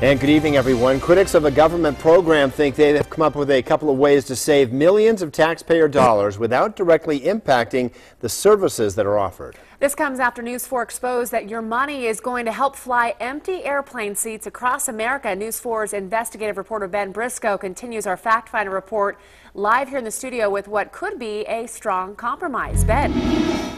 And good evening, everyone. Critics of a government program think they have come up with a couple of ways to save millions of taxpayer dollars without directly impacting the services that are offered. This comes after News 4 exposed that your money is going to help fly empty airplane seats across America. News 4's investigative reporter Ben Briscoe continues our fact finder report live here in the studio with what could be a strong compromise. Ben.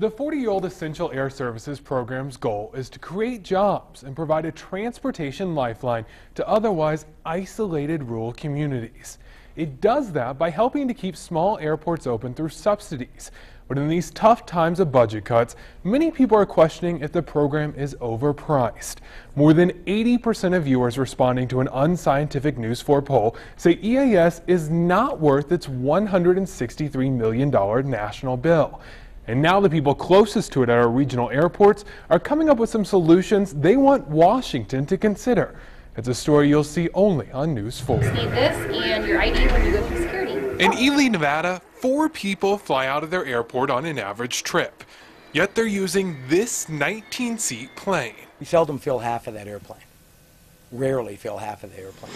The 40-year-old Essential Air Services program's goal is to create jobs and provide a transportation lifeline to otherwise isolated rural communities. It does that by helping to keep small airports open through subsidies. But in these tough times of budget cuts, many people are questioning if the program is overpriced. More than 80% of viewers responding to an unscientific News 4 poll say EAS is not worth its $163 million national bill. And now the people closest to it at our regional airports are coming up with some solutions they want Washington to consider. It's a story you'll see only on News 4. Just need this and your ID when you go through security. In Ely, Nevada, four people fly out of their airport on an average trip. Yet they're using this 19-seat plane. We seldom fill half of that airplane. Rarely fill half of the airplane.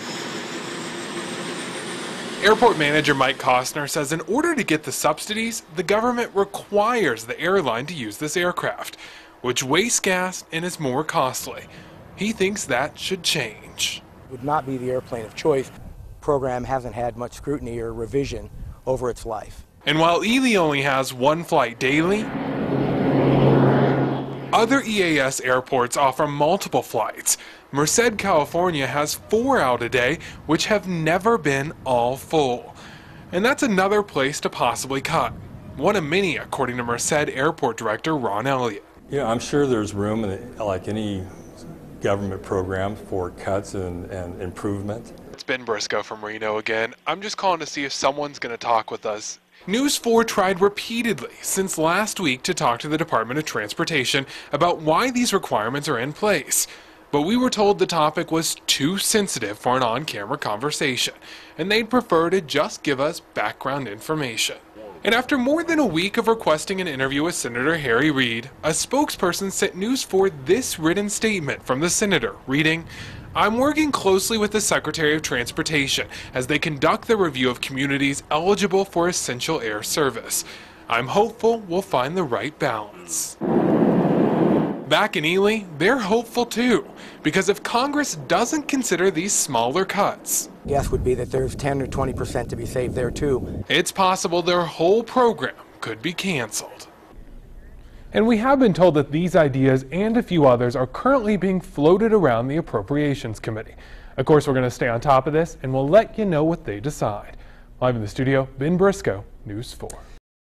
Airport manager Mike Costner says in order to get the subsidies, the government requires the airline to use this aircraft, which wastes gas and is more costly. He thinks that should change. It would not be the airplane of choice. Program hasn't had much scrutiny or revision over its life. And while Ely only has one flight daily, other EAS airports offer multiple flights. Merced, California has four out a day, which have never been all full. And that's another place to possibly cut. One of many, according to Merced Airport Director Ron Elliott. Yeah, I'm sure there's room, in, like any government program, for cuts and, and improvement. It's Ben Briscoe from Reno again. I'm just calling to see if someone's going to talk with us News 4 tried repeatedly since last week to talk to the Department of Transportation about why these requirements are in place. But we were told the topic was too sensitive for an on camera conversation, and they'd prefer to just give us background information. And after more than a week of requesting an interview with Senator Harry Reid, a spokesperson sent News 4 this written statement from the senator, reading, I'm working closely with the Secretary of Transportation as they conduct the review of communities eligible for essential air service. I'm hopeful we'll find the right balance. Back in Ely, they're hopeful too, because if Congress doesn't consider these smaller cuts, guess would be that there's 10 or 20 percent to be saved there too. It's possible their whole program could be canceled. And we have been told that these ideas and a few others are currently being floated around the Appropriations Committee. Of course, we're going to stay on top of this and we'll let you know what they decide. Live in the studio, Ben Briscoe, News 4.